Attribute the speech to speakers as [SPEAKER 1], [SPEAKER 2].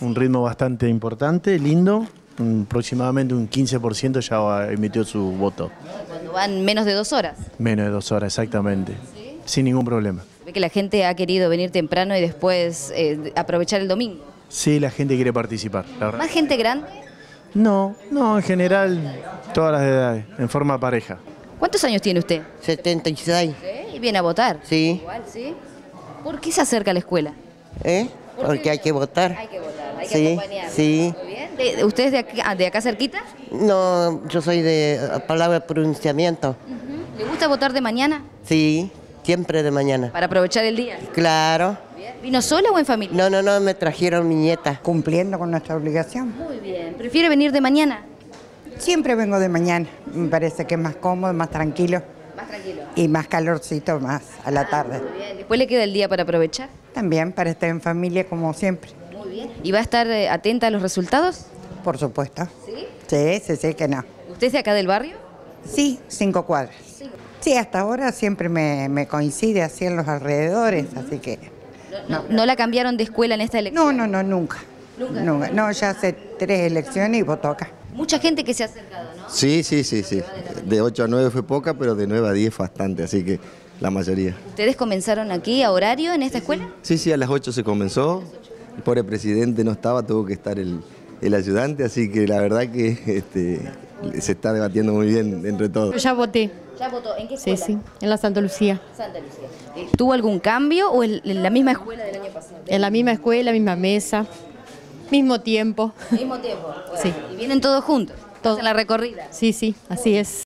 [SPEAKER 1] un ritmo bastante importante, lindo. Un- aproximadamente un 15% ya emitió su voto.
[SPEAKER 2] Cuando van menos de dos horas.
[SPEAKER 1] Menos de dos horas, exactamente. Sin ningún problema.
[SPEAKER 2] Ve que la gente ha querido venir temprano y después eh, aprovechar el domingo.
[SPEAKER 1] Sí, la gente quiere participar, la verdad.
[SPEAKER 2] ¿Más gente grande?
[SPEAKER 1] No, no, en general, todas las edades, en forma pareja.
[SPEAKER 2] ¿Cuántos años tiene usted?
[SPEAKER 3] 76,
[SPEAKER 2] ¿Y viene a votar?
[SPEAKER 3] sí.
[SPEAKER 2] Igual, ¿sí? ¿Por qué se acerca a la escuela?
[SPEAKER 3] ¿Eh? Porque hay que votar.
[SPEAKER 2] Hay que votar, hay que
[SPEAKER 3] Sí,
[SPEAKER 2] acompañar.
[SPEAKER 3] sí.
[SPEAKER 2] Muy bien. ¿De- de- ¿Usted es de acá, de acá cerquita?
[SPEAKER 3] No, yo soy de palabra pronunciamiento.
[SPEAKER 2] ¿Le gusta votar de mañana
[SPEAKER 3] Sí, siempre de mañana.
[SPEAKER 2] para aprovechar el día?
[SPEAKER 3] Claro.
[SPEAKER 2] Bien. ¿Vino sola o en familia?
[SPEAKER 3] No, no, no, me trajeron mi nieta.
[SPEAKER 4] cumpliendo con nuestra obligación.
[SPEAKER 2] Muy bien. ¿Prefiere venir de mañana?
[SPEAKER 4] Siempre vengo de mañana, me parece que es más cómodo, más tranquilo
[SPEAKER 2] Más tranquilo.
[SPEAKER 4] y más calorcito más a la tarde.
[SPEAKER 2] Muy bien. ¿Después le queda el día para aprovechar?
[SPEAKER 4] También para estar en familia como siempre,
[SPEAKER 2] bien. ¿Y va a estar eh, atenta a los resultados?
[SPEAKER 4] por supuesto.
[SPEAKER 2] Sí.
[SPEAKER 4] Sí, sí, sí que no.
[SPEAKER 2] ¿Usted es de acá del barrio?
[SPEAKER 4] Sí, cinco cuadras. Sí, hasta ahora siempre me, me coincide así en los alrededores, así que...
[SPEAKER 2] No, no la cambiaron de escuela en esta elección.
[SPEAKER 4] No, no, no, nunca. Nunca. No, ya hace tres elecciones y voto acá.
[SPEAKER 2] Mucha gente que se ha acercado, ¿no?
[SPEAKER 5] Sí, sí, sí, sí. De 8 a 9 fue poca, pero de 9 a 10 bastante, así que la mayoría.
[SPEAKER 2] ¿Ustedes comenzaron aquí a horario en esta escuela?
[SPEAKER 5] Sí, sí, a las 8 se comenzó. El pobre presidente no estaba, tuvo que estar el, el ayudante, así que la verdad que este, se está debatiendo muy bien entre todos.
[SPEAKER 6] Yo ya voté,
[SPEAKER 2] Ya votó. ¿En qué
[SPEAKER 6] sí,
[SPEAKER 2] escuela?
[SPEAKER 6] sí, en la Santa Lucía.
[SPEAKER 2] Santa Lucía. ¿Tuvo algún cambio o en en la misma escuela del año pasado?
[SPEAKER 6] En la misma escuela, misma mesa, mismo tiempo.
[SPEAKER 2] Mismo tiempo.
[SPEAKER 6] Sí.
[SPEAKER 2] Y vienen todos juntos.
[SPEAKER 6] Todos.
[SPEAKER 2] En la recorrida.
[SPEAKER 6] Sí, sí, así es.